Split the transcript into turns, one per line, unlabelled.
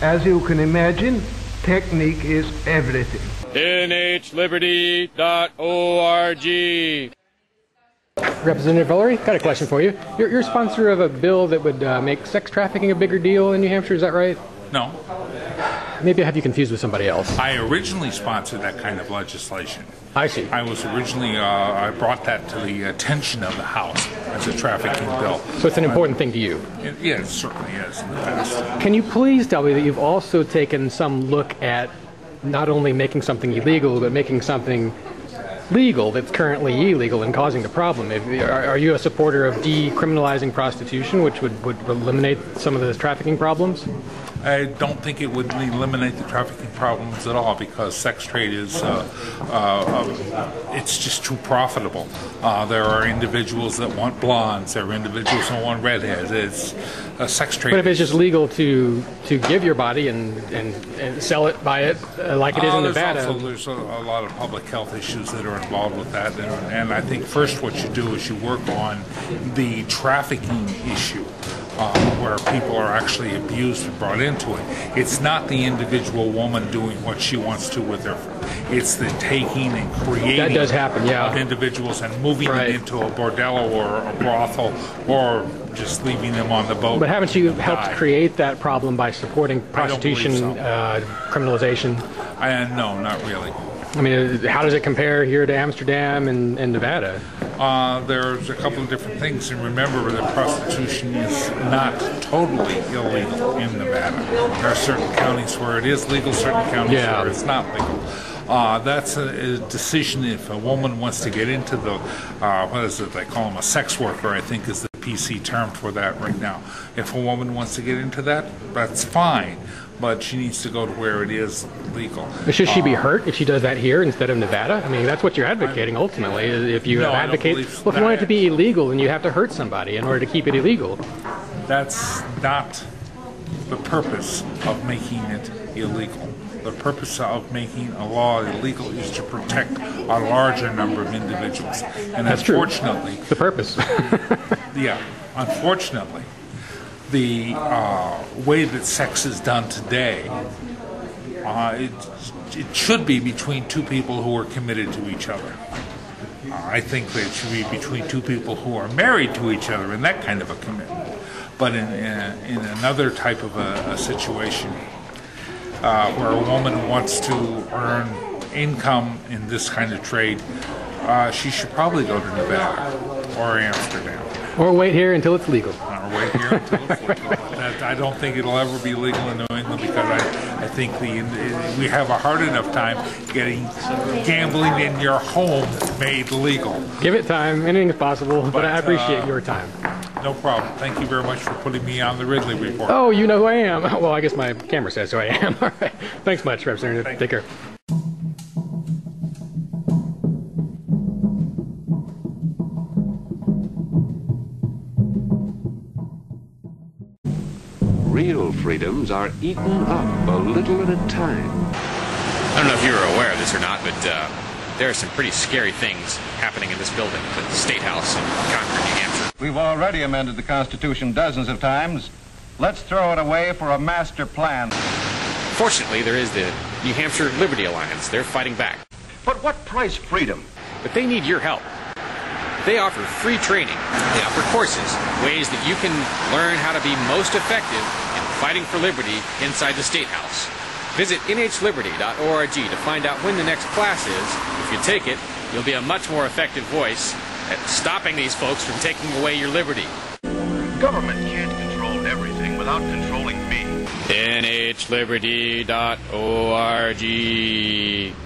As you can imagine, technique is everything.
nhliberty.org.
Representative Villery, got a question for you. You're, you're sponsor of a bill that would uh, make sex trafficking a bigger deal in New Hampshire, is that right?
No,
Maybe I have you confused with somebody else.
I originally sponsored that kind of legislation.
I see.
I was originally, uh, I brought that to the attention of the House as a trafficking bill.
So it's an important thing to you.
It, yeah, it certainly is in the past.
Can you please tell me that you've also taken some look at not only making something illegal, but making something legal that's currently illegal and causing the problem? If, are, are you a supporter of decriminalizing prostitution, which would, would eliminate some of the trafficking problems?
I don't think it would eliminate the trafficking problems at all because sex trade is, uh, uh, uh, it's just too profitable. Uh, there are individuals that want blondes, there are individuals that want redheads. It's a sex trade.
But if it's just legal to, to give your body and, and, and sell it, buy it, uh, like it is
Oh,
in
there's
Nevada,
Also, there's a, a lot of public health issues that are involved with that, and, and I think first what you do is you work on the trafficking issue. Where people are actually abused and brought into it. It's not the individual woman doing what she wants to with her. It's the taking and creating
That does happen, yeah.
of individuals and moving
Right.
them into a bordello or a brothel or just leaving them on the boat.
But haven't you helped
Die.
create that problem by supporting prostitution
so.
uh, criminalization?
Uh, no, not really.
I mean, how does it compare here to Amsterdam and, and Nevada?
Uh, there's a couple of different things, and remember that prostitution is not totally illegal in Nevada. There are certain counties where it is legal, certain counties
Yeah.
where it's not legal. Uh, that's a, a decision if a woman wants to get into the, uh, what is it, they call them a sex worker, I think is the PC term for that right now. If a woman wants to get into that, that's fine, but she needs to go to where it is legal.
But Should she be
Uh,
hurt if she does that here instead of Nevada? I mean, that's what you're advocating ultimately. If you
No,
advocate, well, if you want it to be illegal, then you have to hurt somebody in order to keep it illegal.
That's not the purpose of making it illegal. The purpose of making a law illegal is to protect a larger number of individuals. And
That's true.
unfortunately,
The purpose.
yeah, unfortunately, the uh, way that sex is done today, uh, it, it should be between two people who are committed to each other. Uh, I think that it should be between two people who are married to each other and that kind of a commitment. But in, in, in another type of a, a situation uh, where a woman wants to earn income in this kind of trade, uh, she should probably go to Nevada or Amsterdam
or wait here until it's legal.
Or wait here until. That, I don't think it'll ever be legal in New England because I, I think the we have a hard enough time getting gambling in your home made legal.
Give it time. Anything is possible, but,
But,
I appreciate
uh,
your time.
No problem. Thank you very much for putting me on the Ridley Report.
Oh, you know who I am. Well, I guess my camera says who I am. All right. Thanks much, Representative.
Thank
Take care.
Real freedoms are eaten up a little at a time.
I don't know if you were aware of this or not, but uh, there are some pretty scary things happening in this building, the State House in Concord, New Hampshire.
We've already amended the Constitution dozens of times. Let's throw it away for a master plan.
Fortunately, there is the New Hampshire Liberty Alliance. They're fighting back.
But what price freedom?
But they need your help. They offer free training. They offer courses, ways that you can learn how to be most effective in fighting for liberty inside the State House. Visit nhliberty.org to find out when the next class is. If you take it, you'll be a much more effective voice at stopping these folks from taking away your liberty.
Government can't control everything without controlling me.
nhliberty.org